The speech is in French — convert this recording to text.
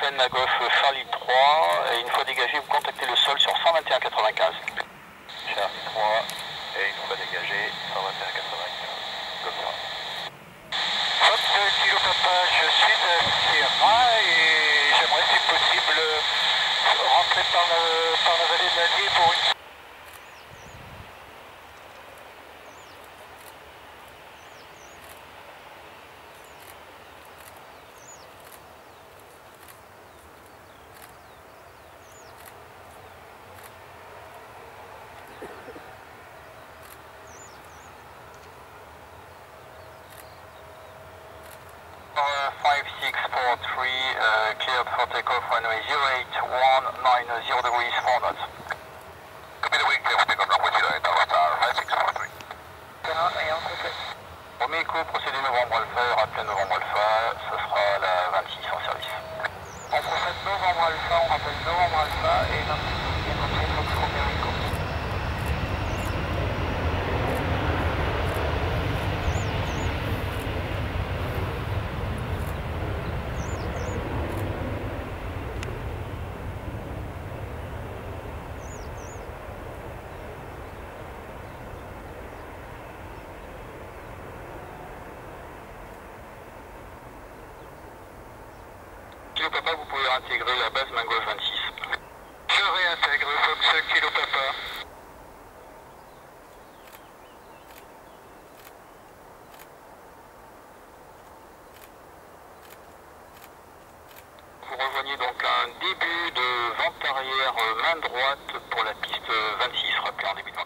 Garfen à gauche Charlie 3 et une fois dégagé vous contactez le sol sur 121 95. Charlie 3 et une fois dégagé 121 95. Comme ça. Hop, kilo suis de Sierra et j'aimerais si possible rentrer par la, par la vallée de l'Allier pour en service. On procède novembre alpha, on rappelle novembre alpha et 26 Kilo Papa, vous pouvez intégrer la base gauche 26. Je réintègre Fox Kilo Papa. Vous rejoignez donc un début de vente arrière euh, main droite pour la piste 26, rappelez en début de